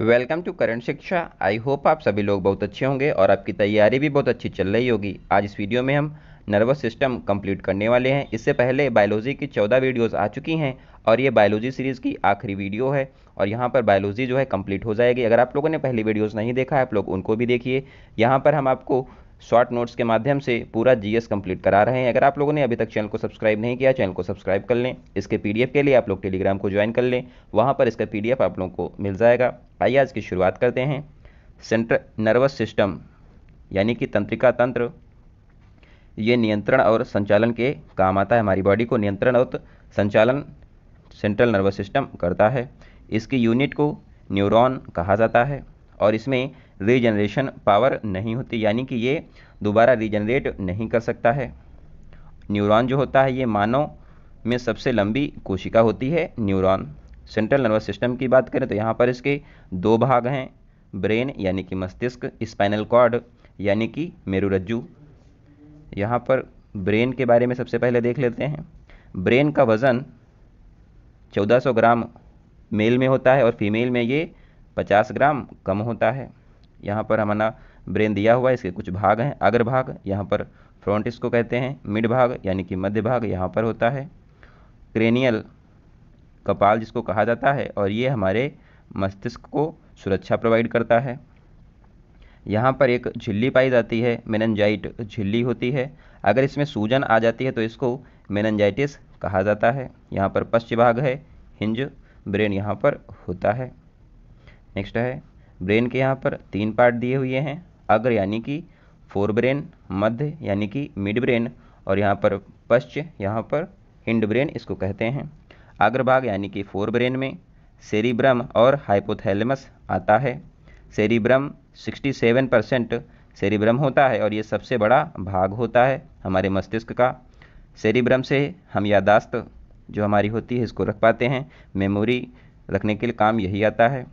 Welcome to current शिक्षा। I hope आप सभी लोग बहुत अच्छे होंगे और आपकी तैयारी भी बहुत अच्छी चल रही होगी। आज इस वीडियो में हम नर्वस सिस्टम कंप्लीट करने वाले हैं। इससे पहले बायोलॉजी की चौदह वीडियोस आ चुकी हैं और ये बायोलॉजी सीरीज़ की आखिरी वीडियो है और यहाँ पर बायोलॉजी जो है कंप्लीट हो जाएगी। अगर आप लोगों ने पहली वीडियोज़ नहीं देखा है, आप लोग उनको भी देखिए। यहाँ पर हम आपको शॉर्ट नोट्स के माध्यम से पूरा जीएस कंप्लीट करा रहे हैं। अगर आप लोगों ने अभी तक चैनल को सब्सक्राइब नहीं किया, चैनल को सब्सक्राइब कर लें। इसके पीडीएफ के लिए आप लोग टेलीग्राम को ज्वाइन कर लें। वहाँ पर इसका पीडीएफ आप लोगों को मिल जाएगा। आइए आज की शुरुआत करते हैं। सेंट्रल नर्वस सिस्टम, यानी कि तंत्रिका तंत्र, ये नियंत्रण और संचालन के काम आता है। हमारी बॉडी को नियंत्रण और संचालन सेंट्रल नर्वस सिस्टम करता है। इसकी यूनिट को न्यूरॉन कहा जाता है और इसमें रीजनरेशन पावर नहीं होती, यानी कि ये दोबारा रीजनरेट नहीं कर सकता है। न्यूरॉन जो होता है, ये मानव में सबसे लंबी कोशिका होती है, न्यूरॉन। सेंट्रल नर्वस सिस्टम की बात करें तो यहाँ पर इसके दो भाग हैं, ब्रेन यानी कि मस्तिष्क, स्पाइनल कॉर्ड यानी कि मेरुरज्जु। यहाँ पर ब्रेन के बारे में सबसे पहले देख लेते हैं। ब्रेन का वज़न 1400 ग्राम मेल में होता है और फीमेल में ये 50 ग्राम कम होता है। यहाँ पर हमारा ब्रेन दिया हुआ है, इसके कुछ भाग हैं। अग्र भाग, यहाँ पर फ्रंट इसको कहते हैं। मिड भाग, यानी कि मध्य भाग, यहाँ पर होता है। क्रेनियल कपाल जिसको कहा जाता है, और ये हमारे मस्तिष्क को सुरक्षा प्रोवाइड करता है। यहाँ पर एक झिल्ली पाई जाती है मेननजाइट झिल्ली होती है। अगर इसमें सूजन आ जाती है तो इसको मेननजाइटिस कहा जाता है। यहाँ पर पश्च भाग है, हिंज ब्रेन यहाँ पर होता है। नेक्स्ट है ब्रेन के यहाँ पर तीन पार्ट दिए हुए हैं। अग्र यानी कि फोर ब्रेन मध्य यानी कि मिड ब्रेन और यहाँ पर पश्च, यहाँ पर हिंड ब्रेन इसको कहते हैं। अग्रभाग यानी कि फोर ब्रेन में सेरिब्रम और हाइपोथैलेमस आता है। सेरिब्रम 67 परसेंट सेरिब्रम होता है और ये सबसे बड़ा भाग होता है हमारे मस्तिष्क का। सेरिब्रम से हम यादाश्त जो हमारी होती है इसको रख पाते हैं। मेमोरी रखने के लिए काम यही आता है।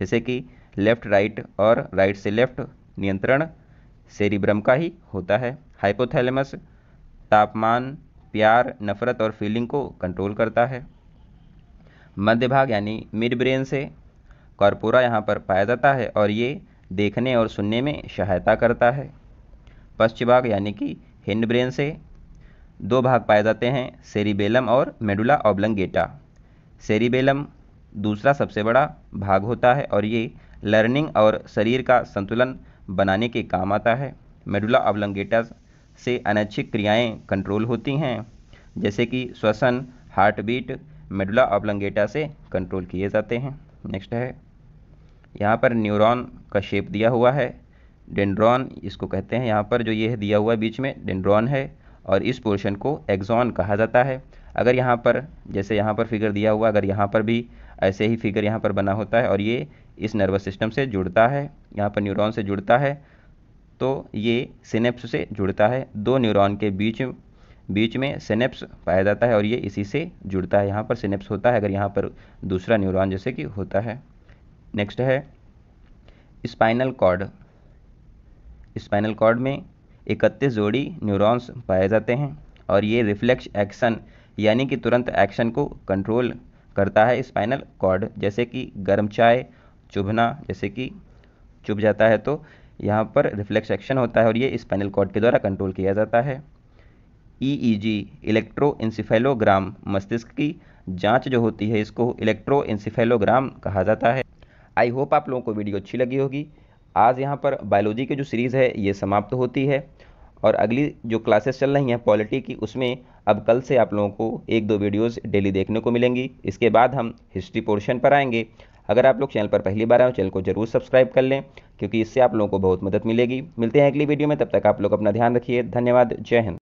जैसे कि लेफ़्ट राइट और राइट से लेफ़्ट नियंत्रण सेरिब्रम का ही होता है। हाइपोथैलेमस तापमान, प्यार, नफ़रत और फीलिंग को कंट्रोल करता है। मध्य भाग यानी मिड ब्रेन से कॉर्पोरा यहाँ पर पाया जाता है और ये देखने और सुनने में सहायता करता है। पश्चिम भाग यानी कि हिंड ब्रेन से दो भाग पाए जाते हैं सेरिबेलम और मेडुला ऑब्लंगेटा सेरिबेलम दूसरा सबसे बड़ा भाग होता है और ये लर्निंग और शरीर का संतुलन बनाने के काम आता है। मेडुला अवलंगेटा से अनैच्छिक क्रियाएँ कंट्रोल होती हैं, जैसे कि श्वसन हार्ट बीट मेडुला अवलंगेटा से कंट्रोल किए जाते हैं। नेक्स्ट है, यहाँ पर न्यूरॉन का शेप दिया हुआ है। डेंड्रॉन इसको कहते हैं यहाँ पर, जो ये दिया हुआ बीच में डेंड्रॉन है और इस पोर्शन को एग्जॉन कहा जाता है। अगर यहाँ पर, जैसे यहाँ पर फिगर दिया हुआ अगर यहाँ पर भी ऐसे ही फिगर यहाँ पर बना होता है और ये इस नर्वस सिस्टम से जुड़ता है, यहाँ पर न्यूरॉन से जुड़ता है तो ये सिनेप्स से जुड़ता है। दो न्यूरॉन के बीच बीच में सिनेप्स पाया जाता है और ये इसी से जुड़ता है। यहाँ पर सिनेप्स होता है अगर यहाँ पर दूसरा न्यूरॉन जैसे कि होता है। नेक्स्ट है स्पाइनल कॉर्ड स्पाइनल कॉर्ड में इकतीस जोड़ी न्यूरॉन्स पाए जाते हैं और ये रिफ्लेक्स एक्शन यानी कि तुरंत एक्शन को कंट्रोल करता है स्पाइनल कॉर्ड जैसे कि गर्म चाय चुभना, जैसे कि चुभ जाता है तो यहाँ पर रिफ्लेक्स एक्शन होता है और ये स्पाइनल कॉर्ड के द्वारा कंट्रोल किया जाता है। ईईजी इलेक्ट्रो इंसिफेलोग्राम मस्तिष्क की जाँच जो होती है, इसको इलेक्ट्रो इंसिफेलोग्राम कहा जाता है। आई होप आप लोगों को वीडियो अच्छी लगी होगी। आज यहाँ पर बायोलॉजी की जो सीरीज़ है, ये समाप्त होती है। और अगली जो क्लासेस चल रही हैं पॉलिटी की, उसमें अब कल से आप लोगों को एक दो वीडियोस डेली देखने को मिलेंगी। इसके बाद हम हिस्ट्री पोर्शन पर आएँगे। अगर आप लोग चैनल पर पहली बार आए चैनल को ज़रूर सब्सक्राइब कर लें, क्योंकि इससे आप लोगों को बहुत मदद मिलेगी। मिलते हैं अगली वीडियो में, तब तक आप लोग अपना ध्यान रखिए। धन्यवाद। जय हिंद।